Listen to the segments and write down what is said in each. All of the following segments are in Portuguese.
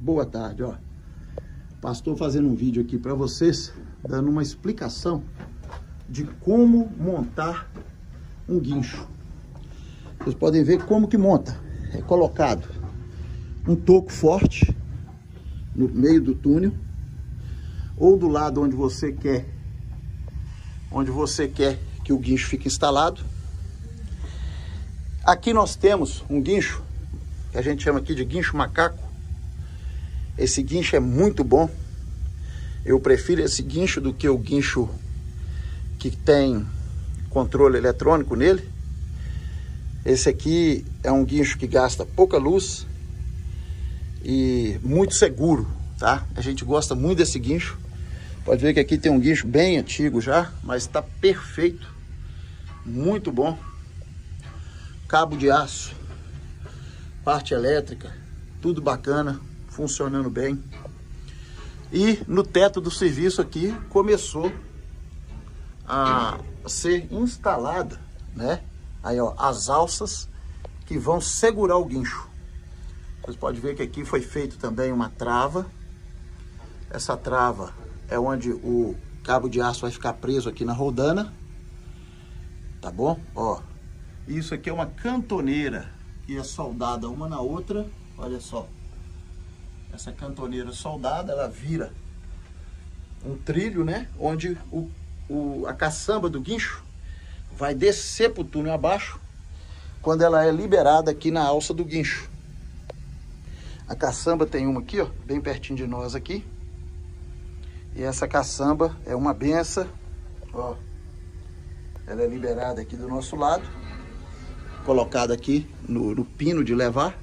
boa tarde, ó. Pastor fazendo um vídeo aqui para vocês, dando uma explicação de como montar um guincho. Vocês podem ver como que monta. É colocado um toco forte no meio do túnel ou do lado onde você quer onde você quer que o guincho fique instalado. Aqui nós temos um guincho que a gente chama aqui de guincho macaco. Esse guincho é muito bom. Eu prefiro esse guincho do que o guincho que tem controle eletrônico nele. Esse aqui é um guincho que gasta pouca luz e muito seguro, tá? A gente gosta muito desse guincho. Pode ver que aqui tem um guincho bem antigo já, mas está perfeito. Muito bom. Cabo de aço, parte elétrica, tudo bacana, funcionando bem. E no teto do serviço aqui começou a ser instalada, né? Aí, ó, as alças que vão segurar o guincho. Vocês podem ver que aqui foi feito também uma trava. Essa trava é onde o cabo de aço vai ficar preso aqui na rodana. Tá bom? Ó, isso aqui é uma cantoneira que é soldada uma na outra. Olha só. Essa cantoneira soldada, ela vira um trilho, né? Onde o, o, a caçamba do guincho vai descer para o túnel abaixo quando ela é liberada aqui na alça do guincho. A caçamba tem uma aqui, ó, bem pertinho de nós aqui. E essa caçamba é uma benção, ó. Ela é liberada aqui do nosso lado colocada aqui no, no pino de levar.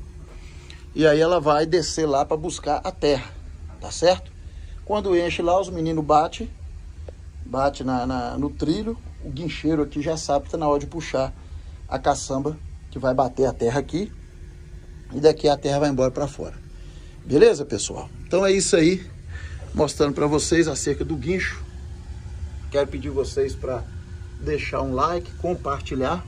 E aí ela vai descer lá para buscar a terra, tá certo? Quando enche lá, os meninos bate, bate na, na, no trilho, o guincheiro aqui já sabe que tá na hora de puxar a caçamba que vai bater a terra aqui e daqui a terra vai embora para fora. Beleza, pessoal? Então é isso aí, mostrando para vocês acerca do guincho. Quero pedir vocês para deixar um like, compartilhar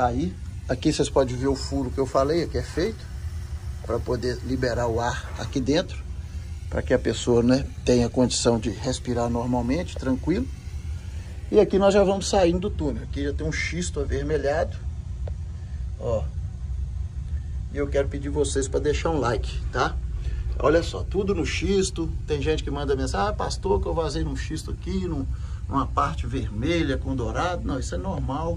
tá aí. Aqui vocês podem ver o furo que eu falei, que é feito, para poder liberar o ar aqui dentro, para que a pessoa né, tenha condição de respirar normalmente, tranquilo. E aqui nós já vamos saindo do túnel. Aqui já tem um xisto avermelhado. Ó. E eu quero pedir vocês para deixar um like, tá? Olha só, tudo no xisto. Tem gente que manda mensagem, ah, pastor, que eu vazei num xisto aqui, num, numa parte vermelha com dourado. Não, isso é normal.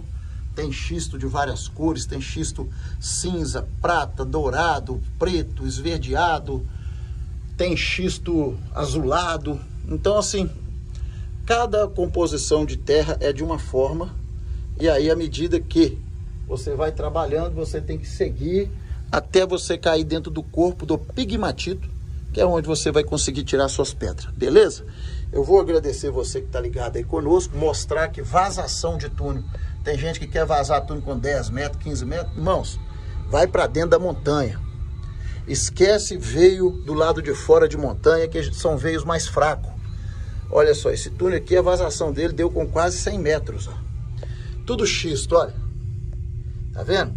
Tem xisto de várias cores, tem xisto cinza, prata, dourado, preto, esverdeado, tem xisto azulado. Então, assim, cada composição de terra é de uma forma, e aí, à medida que você vai trabalhando, você tem que seguir até você cair dentro do corpo do pigmatito, que é onde você vai conseguir tirar suas pedras, beleza? Eu vou agradecer você que está ligado aí conosco, mostrar que vazação de túnel tem gente que quer vazar túnel com 10 metros, 15 metros. Irmãos, vai para dentro da montanha. Esquece veio do lado de fora de montanha, que são veios mais fracos. Olha só, esse túnel aqui, a vazação dele deu com quase 100 metros. Ó. Tudo xisto, olha. Tá vendo?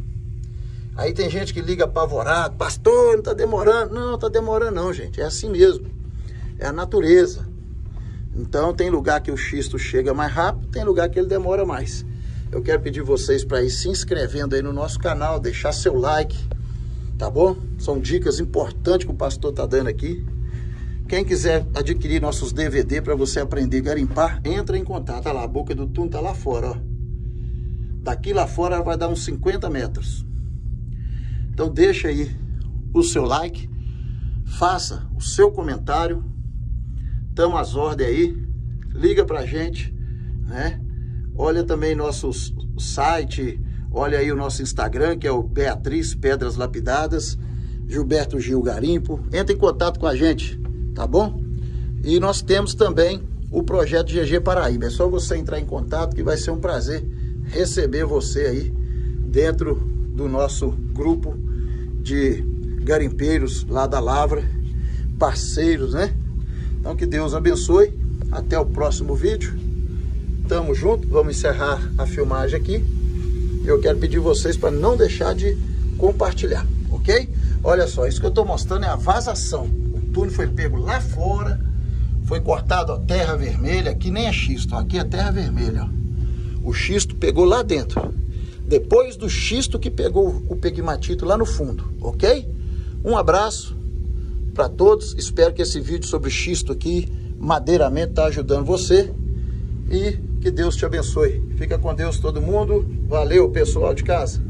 Aí tem gente que liga apavorado, pastor, não tá demorando. Não, tá demorando não, gente. É assim mesmo. É a natureza. Então tem lugar que o xisto chega mais rápido, tem lugar que ele demora mais. Eu quero pedir vocês para ir se inscrevendo aí no nosso canal, deixar seu like, tá bom? São dicas importantes que o pastor tá dando aqui. Quem quiser adquirir nossos DVD para você aprender a garimpar, entra em contato. Tá lá, a boca do túnel tá lá fora, ó. Daqui lá fora vai dar uns 50 metros. Então deixa aí o seu like, faça o seu comentário. Tamo às ordens aí. Liga pra gente, né? Olha também nosso site, olha aí o nosso Instagram, que é o Beatriz Pedras Lapidadas, Gilberto Gil Garimpo. Entre em contato com a gente, tá bom? E nós temos também o projeto GG Paraíba. É só você entrar em contato que vai ser um prazer receber você aí dentro do nosso grupo de garimpeiros lá da Lavra, parceiros, né? Então que Deus abençoe. Até o próximo vídeo. Tamo junto, vamos encerrar a filmagem aqui. Eu quero pedir vocês para não deixar de compartilhar, ok? Olha só, isso que eu estou mostrando é a vazação. O túnel foi pego lá fora, foi cortado a terra vermelha, aqui nem é xisto, aqui é terra vermelha. Ó. O xisto pegou lá dentro. Depois do xisto que pegou o pegmatito lá no fundo, ok? Um abraço para todos. Espero que esse vídeo sobre xisto aqui, madeiramento, tá ajudando você. E que Deus te abençoe. Fica com Deus todo mundo. Valeu, pessoal de casa.